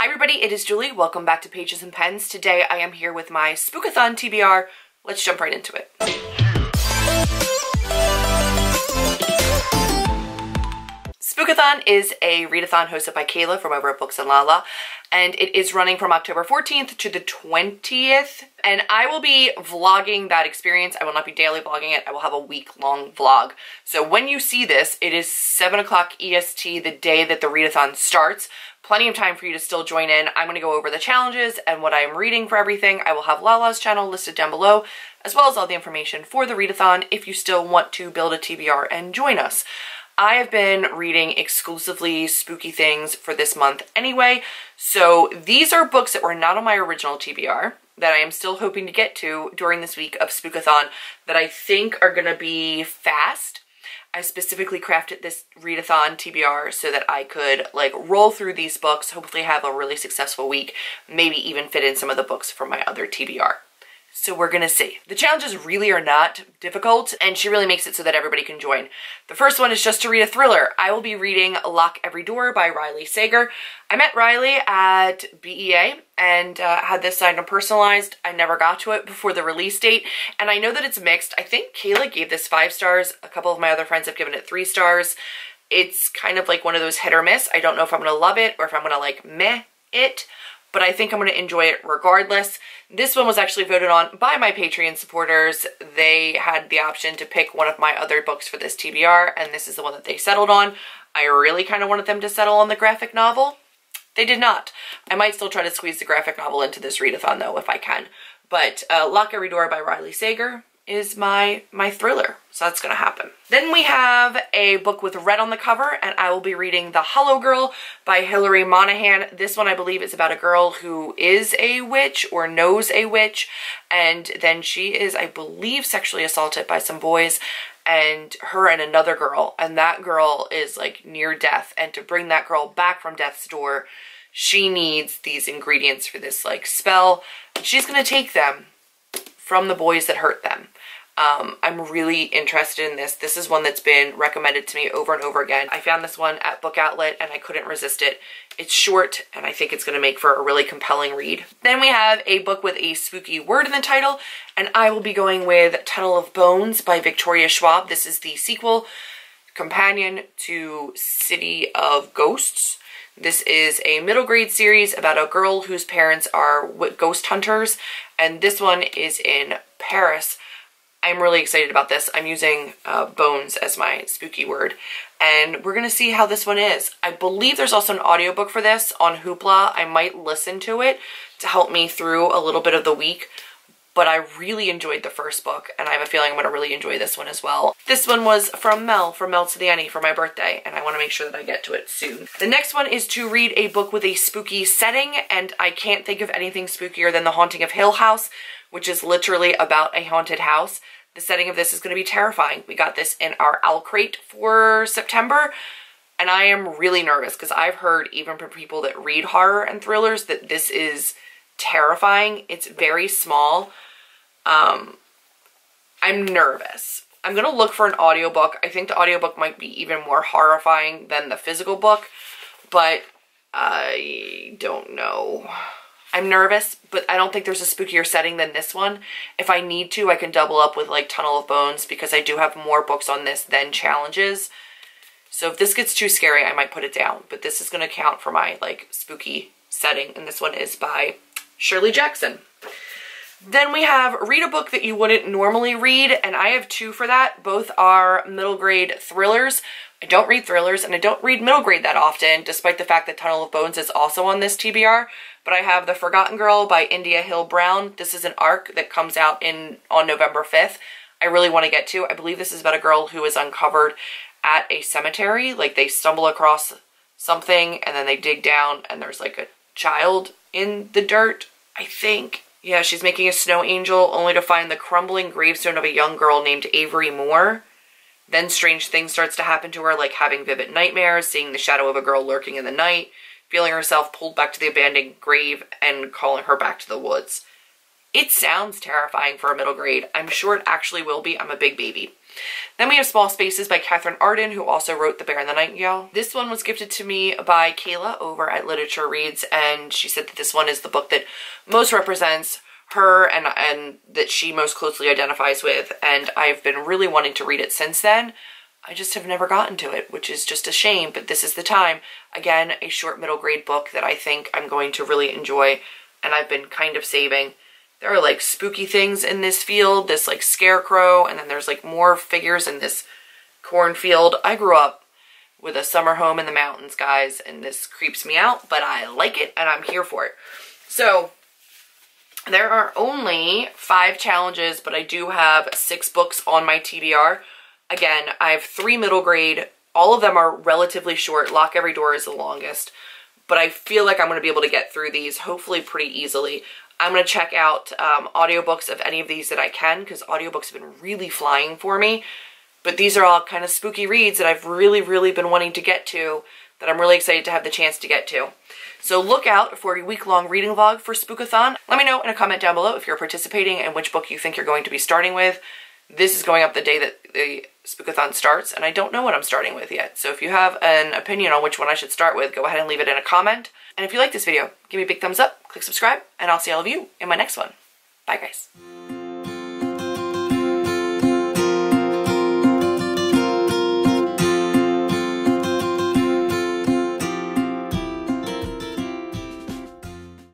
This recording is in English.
Hi everybody, it is Julie. Welcome back to Pages and Pens. Today I am here with my Spookathon TBR. Let's jump right into it. Spookathon is a readathon hosted by Kayla from over at Books and Lala, and it is running from October 14th to the 20th. And I will be vlogging that experience. I will not be daily vlogging it. I will have a week-long vlog. So when you see this, it is 7 o'clock EST, the day that the readathon starts. Plenty of time for you to still join in. I'm going to go over the challenges and what I am reading for everything. I will have Lala's channel listed down below, as well as all the information for the readathon if you still want to build a TBR and join us. I have been reading exclusively spooky things for this month anyway, so these are books that were not on my original TBR that I am still hoping to get to during this week of Spookathon that I think are going to be fast. I specifically crafted this readathon TBR so that I could like roll through these books, hopefully have a really successful week, maybe even fit in some of the books from my other TBR. So we're gonna see. The challenges really are not difficult and she really makes it so that everybody can join. The first one is just to read a thriller. I will be reading Lock Every Door by Riley Sager. I met Riley at BEA and uh, had this signed and personalized. I never got to it before the release date and I know that it's mixed. I think Kayla gave this five stars. A couple of my other friends have given it three stars. It's kind of like one of those hit or miss. I don't know if I'm gonna love it or if I'm gonna like meh it but I think I'm going to enjoy it regardless. This one was actually voted on by my Patreon supporters. They had the option to pick one of my other books for this TBR, and this is the one that they settled on. I really kind of wanted them to settle on the graphic novel. They did not. I might still try to squeeze the graphic novel into this readathon though, if I can. But uh, Lock Every Door by Riley Sager is my my thriller. So that's gonna happen. Then we have a book with red on the cover and I will be reading The Hollow Girl by Hillary Monahan. This one I believe is about a girl who is a witch or knows a witch and then she is I believe sexually assaulted by some boys and her and another girl and that girl is like near death and to bring that girl back from death's door she needs these ingredients for this like spell. She's gonna take them from the boys that hurt them. Um, I'm really interested in this. This is one that's been recommended to me over and over again. I found this one at Book Outlet and I couldn't resist it. It's short and I think it's going to make for a really compelling read. Then we have a book with a spooky word in the title and I will be going with Tunnel of Bones by Victoria Schwab. This is the sequel companion to City of Ghosts. This is a middle grade series about a girl whose parents are ghost hunters and this one is in Paris I'm really excited about this. I'm using uh, bones as my spooky word and we're gonna see how this one is. I believe there's also an audiobook for this on Hoopla. I might listen to it to help me through a little bit of the week but I really enjoyed the first book and I have a feeling I'm gonna really enjoy this one as well. This one was from Mel, from Mel to the Any for my birthday and I wanna make sure that I get to it soon. The next one is to read a book with a spooky setting and I can't think of anything spookier than The Haunting of Hill House which is literally about a haunted house. The setting of this is going to be terrifying. We got this in our Owlcrate for September, and I am really nervous because I've heard even from people that read horror and thrillers that this is terrifying. It's very small. Um, I'm nervous. I'm going to look for an audiobook. I think the audiobook might be even more horrifying than the physical book, but I don't know. I'm nervous, but I don't think there's a spookier setting than this one. If I need to, I can double up with like Tunnel of Bones because I do have more books on this than challenges. So if this gets too scary, I might put it down. But this is going to count for my like spooky setting. And this one is by Shirley Jackson. Then we have read a book that you wouldn't normally read, and I have two for that. Both are middle grade thrillers. I don't read thrillers, and I don't read middle grade that often, despite the fact that Tunnel of Bones is also on this TBR but I have The Forgotten Girl by India Hill Brown. This is an arc that comes out in on November 5th. I really want to get to. I believe this is about a girl who is uncovered at a cemetery. Like they stumble across something and then they dig down and there's like a child in the dirt, I think. Yeah, she's making a snow angel only to find the crumbling gravestone of a young girl named Avery Moore. Then strange things starts to happen to her, like having vivid nightmares, seeing the shadow of a girl lurking in the night, feeling herself pulled back to the abandoned grave and calling her back to the woods. It sounds terrifying for a middle grade. I'm sure it actually will be. I'm a big baby. Then we have Small Spaces by Katherine Arden, who also wrote The Bear and the Nightingale. This one was gifted to me by Kayla over at Literature Reads, and she said that this one is the book that most represents her and and that she most closely identifies with and I've been really wanting to read it since then. I just have never gotten to it, which is just a shame, but this is the time. Again, a short middle grade book that I think I'm going to really enjoy and I've been kind of saving. There are like spooky things in this field, this like scarecrow, and then there's like more figures in this cornfield. I grew up with a summer home in the mountains, guys, and this creeps me out, but I like it and I'm here for it. So there are only five challenges, but I do have six books on my TBR. Again, I have three middle grade. All of them are relatively short. Lock Every Door is the longest, but I feel like I'm going to be able to get through these hopefully pretty easily. I'm going to check out um, audiobooks of any of these that I can because audiobooks have been really flying for me. But these are all kind of spooky reads that I've really, really been wanting to get to that I'm really excited to have the chance to get to. So look out for a week-long reading vlog for Spookathon. Let me know in a comment down below if you're participating and which book you think you're going to be starting with. This is going up the day that the Spookathon starts, and I don't know what I'm starting with yet. So if you have an opinion on which one I should start with, go ahead and leave it in a comment. And if you like this video, give me a big thumbs up, click subscribe, and I'll see all of you in my next one. Bye, guys.